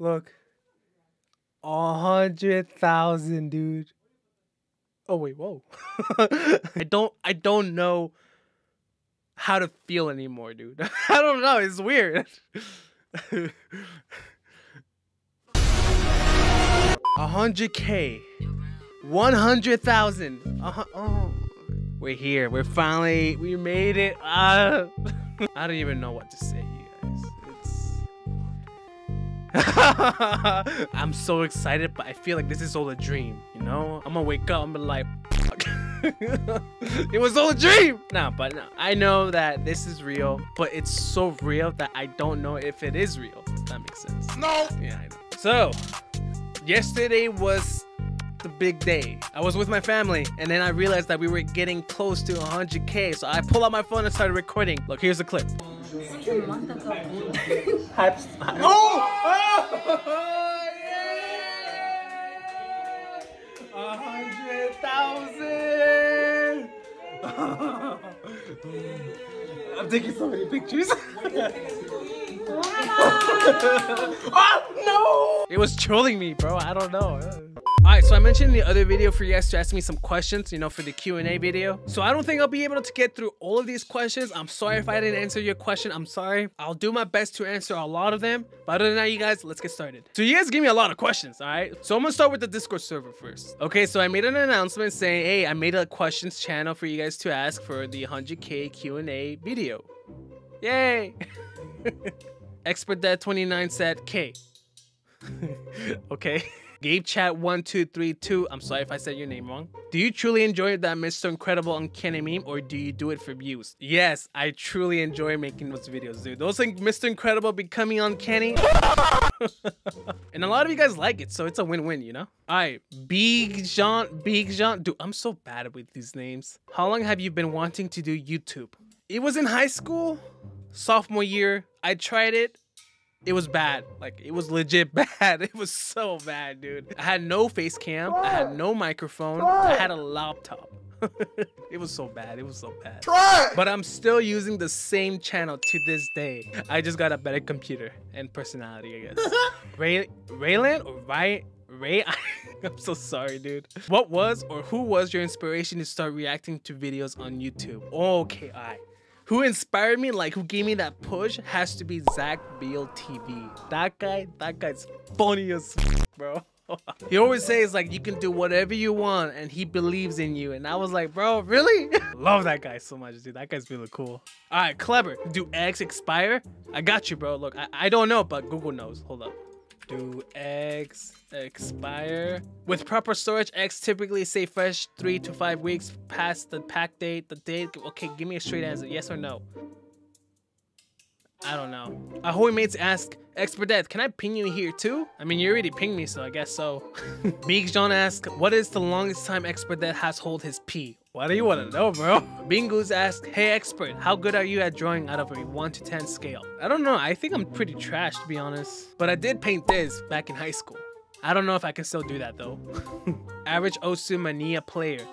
Look. A hundred thousand, dude. Oh wait, whoa. I don't I don't know how to feel anymore, dude. I don't know, it's weird. A hundred K. One hundred thousand. Uh-huh. Oh. We're here. We're finally we made it. Uh, I don't even know what to say, I'm so excited, but I feel like this is all a dream, you know? I'm gonna wake up and be like, it was all a dream. Nah, but no, I know that this is real, but it's so real that I don't know if it is real. If that makes sense. No. Yeah, I know. So, yesterday was the big day. I was with my family, and then I realized that we were getting close to 100k. So I pulled out my phone and started recording. Look, here's the clip. A hundred thousand. I'm taking so many pictures. oh no! It was trolling me, bro. I don't know. Alright, so I mentioned in the other video for you guys to ask me some questions, you know, for the Q&A video. So I don't think I'll be able to get through all of these questions. I'm sorry if I didn't answer your question. I'm sorry. I'll do my best to answer a lot of them. But other than that, you guys, let's get started. So you guys gave me a lot of questions, alright? So I'm gonna start with the Discord server first. Okay, so I made an announcement saying, hey, I made a questions channel for you guys to ask for the 100k Q&A video. Yay! Expert Dad 29 said K. okay. Gabe Chat 1232. I'm sorry if I said your name wrong. Do you truly enjoy that Mr. Incredible Uncanny meme or do you do it for views? Yes, I truly enjoy making those videos, dude. Those like Mr. Incredible becoming uncanny. and a lot of you guys like it, so it's a win-win, you know? Alright, Big Jean, Big Jean. Dude, I'm so bad with these names. How long have you been wanting to do YouTube? It was in high school, sophomore year. I tried it it was bad. Like it was legit bad. It was so bad, dude. I had no face cam. I had no microphone. I had a laptop. it was so bad. It was so bad. Try. But I'm still using the same channel to this day. I just got a better computer and personality, I guess. Ray Raylan or Ray Ray I'm so sorry, dude. What was or who was your inspiration to start reacting to videos on YouTube? Okay, I who inspired me, like who gave me that push, has to be Zach Beal TV. That guy, that guy's funny as bro. he always says like you can do whatever you want and he believes in you. And I was like, bro, really? Love that guy so much, dude. That guy's really cool. All right, clever. Do eggs expire? I got you, bro. Look, I, I don't know, but Google knows. Hold up. Do eggs expire? With proper storage, eggs typically stay fresh three to five weeks past the pack date. The date. Okay, give me a straight answer. Yes or no? I don't know. Ahoy mates ask, Expert can I ping you here too? I mean, you already pinged me, so I guess so. Big John asks, what is the longest time Expert has hold his pee? Why do you want to know, bro? Bingoos asked, hey Expert, how good are you at drawing out of a 1 to 10 scale? I don't know, I think I'm pretty trash to be honest. But I did paint this back in high school. I don't know if I can still do that though. Average Osu Mania player.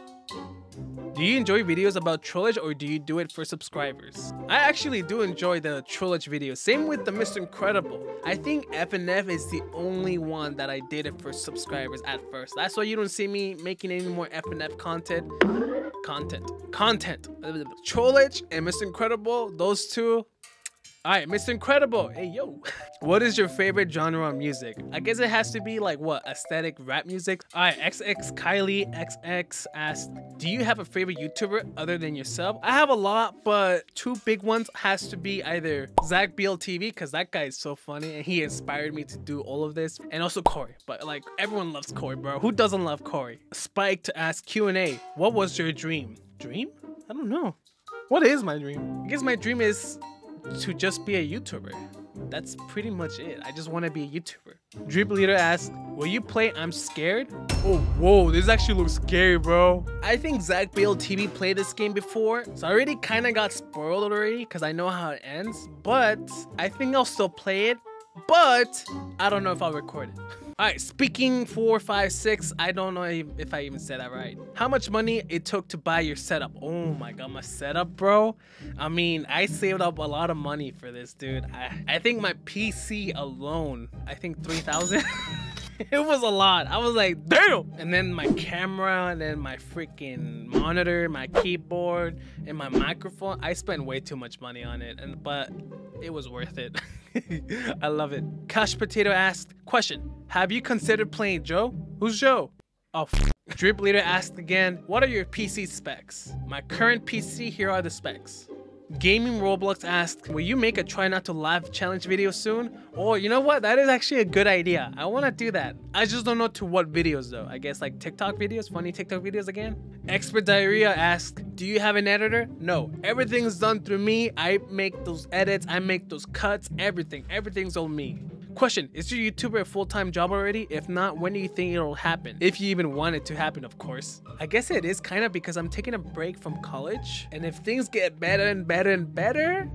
Do you enjoy videos about Trollge or do you do it for subscribers? I actually do enjoy the Trollge videos. Same with the Mr. Incredible. I think FNF is the only one that I did it for subscribers at first. That's why you don't see me making any more FNF content. Content. Content. Trollge and Mr. Incredible, those two, all right, Mr. Incredible. Hey, yo. What is your favorite genre of music? I guess it has to be like what? Aesthetic rap music? All right, XX Kylie XX asked, do you have a favorite YouTuber other than yourself? I have a lot, but two big ones has to be either Zach Beal TV, because that guy is so funny and he inspired me to do all of this, and also Cory. But like, everyone loves Cory, bro. Who doesn't love Cory? Spike to ask Q&A, what was your dream? Dream? I don't know. What is my dream? I guess my dream is to just be a YouTuber. That's pretty much it. I just want to be a YouTuber. Drip Leader asks, will you play I'm Scared? Oh, whoa, this actually looks scary, bro. I think Zach Beal TV played this game before, so I already kind of got spoiled already because I know how it ends, but I think I'll still play it, but I don't know if I'll record it. All right, speaking four, five, six. I don't know if I even said that right. How much money it took to buy your setup? Oh my god, my setup, bro. I mean, I saved up a lot of money for this, dude. I, I think my PC alone, I think 3,000. it was a lot. I was like, damn. And then my camera, and then my freaking monitor, my keyboard, and my microphone. I spent way too much money on it, and but it was worth it. I love it. Cash Potato asked, question, have you considered playing Joe? Who's Joe? Oh, Drip Leader asked again, what are your PC specs? My current PC, here are the specs. Gaming Roblox asked, will you make a try not to laugh challenge video soon? Or you know what, that is actually a good idea. I want to do that. I just don't know to what videos though. I guess like TikTok videos, funny TikTok videos again. Expert Diarrhea asked, do you have an editor? No, everything's done through me. I make those edits, I make those cuts, everything. Everything's on me. Question, is your YouTuber a full-time job already? If not, when do you think it'll happen? If you even want it to happen, of course. I guess it is kind of because I'm taking a break from college. And if things get better and better and better,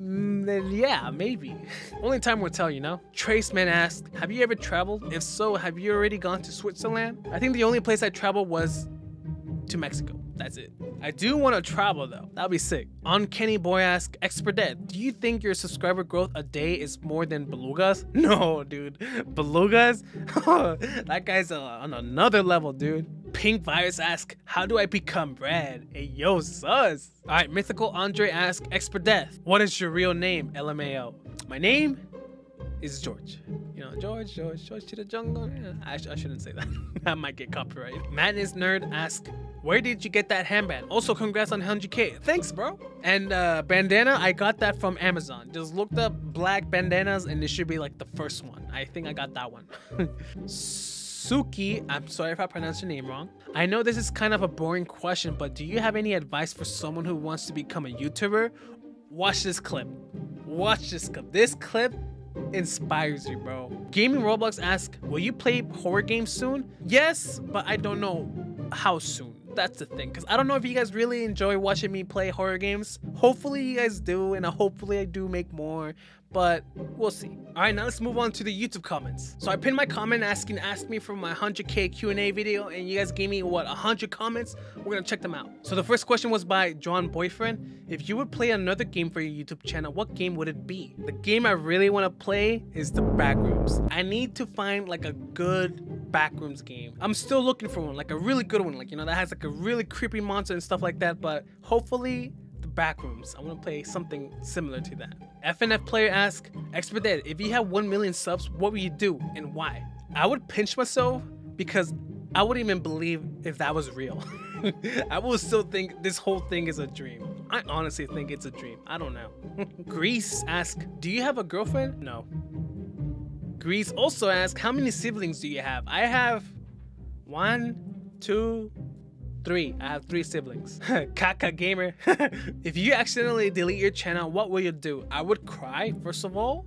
mm, then yeah, maybe. Only time will tell, you know? Traceman asked, have you ever traveled? If so, have you already gone to Switzerland? I think the only place I traveled was to Mexico. That's it. I do want to travel though. That'd be sick. Uncanny Boy ask, Expert Dead, do you think your subscriber growth a day is more than Beluga's? No, dude. Beluga's? that guy's uh, on another level, dude. Pink Virus ask, how do I become red? Hey, yo, sus. All right, Mythical Andre ask, Expert Death, what is your real name? LMAO. My name is George. You know, George, George, George to the jungle. I, sh I shouldn't say that. I might get copyrighted. Madness Nerd ask, where did you get that handband? Also, congrats on 100k. Thanks, bro. And uh, bandana, I got that from Amazon. Just looked up black bandanas and it should be like the first one. I think I got that one. Suki, I'm sorry if I pronounced your name wrong. I know this is kind of a boring question, but do you have any advice for someone who wants to become a YouTuber? Watch this clip. Watch this clip. This clip inspires you, bro. Gaming Roblox asks, will you play horror games soon? Yes, but I don't know how soon that's the thing because i don't know if you guys really enjoy watching me play horror games hopefully you guys do and hopefully i do make more but we'll see. All right, now let's move on to the YouTube comments. So I pinned my comment asking, ask me for my 100k Q&A video, and you guys gave me what 100 comments. We're gonna check them out. So the first question was by John Boyfriend. If you would play another game for your YouTube channel, what game would it be? The game I really want to play is the Backrooms. I need to find like a good Backrooms game. I'm still looking for one, like a really good one, like you know that has like a really creepy monster and stuff like that. But hopefully the Backrooms. I want to play something similar to that. FNF player asks, Expert Dead, if you had 1 million subs, what would you do and why? I would pinch myself because I wouldn't even believe if that was real. I will still think this whole thing is a dream. I honestly think it's a dream. I don't know. Greece asks, do you have a girlfriend? No. Grease also asks, how many siblings do you have? I have one, two, Three, I have three siblings. Kaka Gamer. if you accidentally delete your channel, what will you do? I would cry, first of all,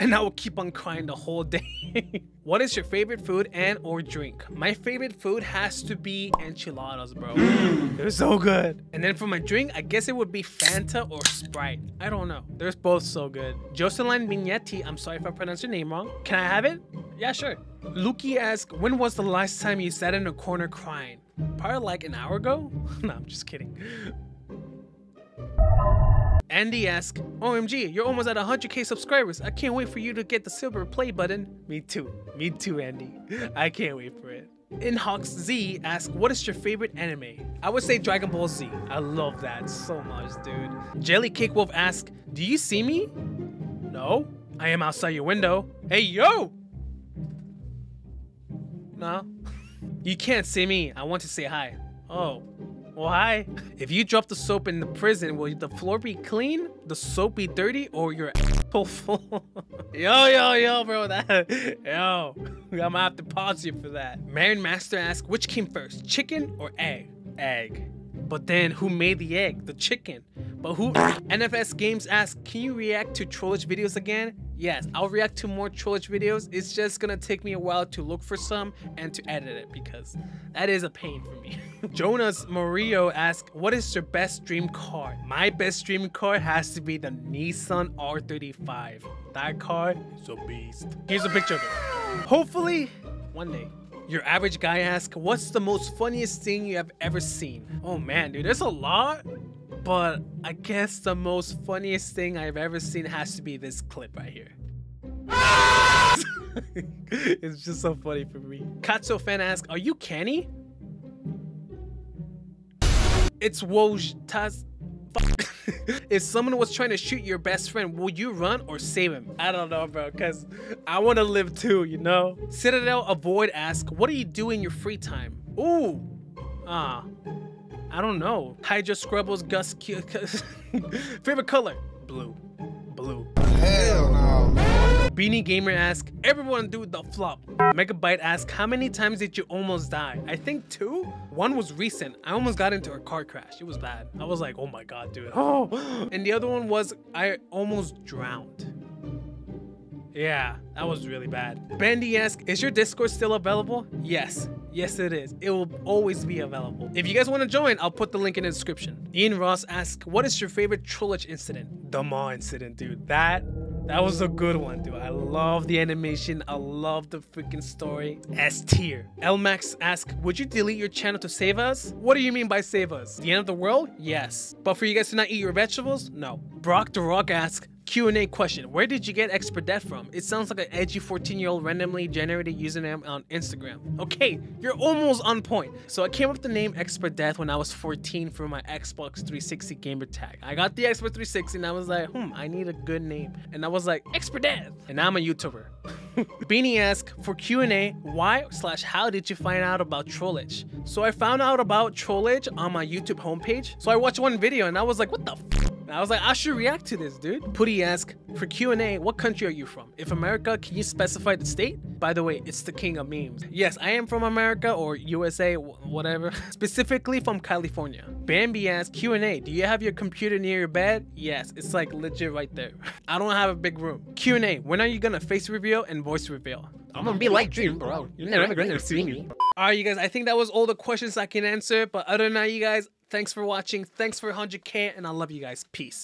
and I will keep on crying the whole day. what is your favorite food and or drink? My favorite food has to be enchiladas, bro. Mm. They're so good. And then for my drink, I guess it would be Fanta or Sprite. I don't know. They're both so good. Jocelyn Vignetti, I'm sorry if I pronounced your name wrong. Can I have it? Yeah, sure. Luki asks, when was the last time you sat in a corner crying? Probably like an hour ago? no, I'm just kidding. Andy asks, OMG, you're almost at 100k subscribers. I can't wait for you to get the silver play button. Me too. Me too, Andy. I can't wait for it. Inhox Z asks, what is your favorite anime? I would say Dragon Ball Z. I love that so much, dude. Jelly Cake Wolf asks, do you see me? No. I am outside your window. Hey, yo! No. You can't see me. I want to say hi. Oh. Hi. If you drop the soap in the prison, will the floor be clean, the soap be dirty, or your asshole full? yo, yo, yo, bro. That, yo. I'm gonna have to pause you for that. Marin Master asks, which came first, chicken or egg? Egg. But then who made the egg? The chicken. But who? NFS Games asks, can you react to Trollge videos again? Yes, I'll react to more Trollge videos. It's just gonna take me a while to look for some and to edit it because that is a pain for me. Jonas Mario asks, what is your best dream car? My best dream car has to be the Nissan R35. That car is a beast. Here's a picture of it. Hopefully, one day. Your average guy asks, what's the most funniest thing you have ever seen? Oh man, dude, there's a lot. But I guess the most funniest thing I've ever seen has to be this clip right here. it's just so funny for me. Katso fan asks, are you canny? It's Woj Taz. if someone was trying to shoot your best friend, would you run or save him? I don't know, bro, because I want to live too, you know? Citadel Avoid asks, what do you do in your free time? Ooh. Ah. I don't know. Hydra Scrubbles Gus Favorite color? Blue. Blue. Hell no. Beanie Gamer asks, everyone do the flop. Megabyte asks, how many times did you almost die? I think two? One was recent. I almost got into a car crash. It was bad. I was like, oh my god, dude. Oh. And the other one was, I almost drowned. Yeah, that was really bad. Bandy asks, is your Discord still available? Yes. Yes, it is. It will always be available. If you guys want to join, I'll put the link in the description. Ian Ross asks, what is your favorite Trollge incident? The Maw incident, dude. That that was a good one, dude. I love the animation. I love the freaking story. S tier. Elmax asks, would you delete your channel to save us? What do you mean by save us? The end of the world? Yes. But for you guys to not eat your vegetables? No. Brock the Rock asks, Q&A question. Where did you get Expert Death from? It sounds like an edgy 14-year-old randomly generated username on Instagram. Okay, you're almost on point. So I came up with the name Expert Death when I was 14 for my Xbox 360 gamer tag. I got the Xbox 360 and I was like, hmm, I need a good name. And I was like, Expert Death. And now I'm a YouTuber. Beanie asks, for Q&A, why slash how did you find out about Trollge? So I found out about Trollge on my YouTube homepage. So I watched one video and I was like, what the I was like, I should react to this, dude. Putty ask, for Q&A, what country are you from? If America, can you specify the state? By the way, it's the king of memes. Yes, I am from America or USA, whatever. Specifically from California. Bambi asks, Q&A, do you have your computer near your bed? Yes, it's like legit right there. I don't have a big room. Q&A, when are you gonna face reveal and voice reveal? I'm gonna be like Dream, bro. You're never gonna see me. Alright, you guys, I think that was all the questions I can answer. But other than that, you guys, thanks for watching. Thanks for 100k, and I love you guys. Peace.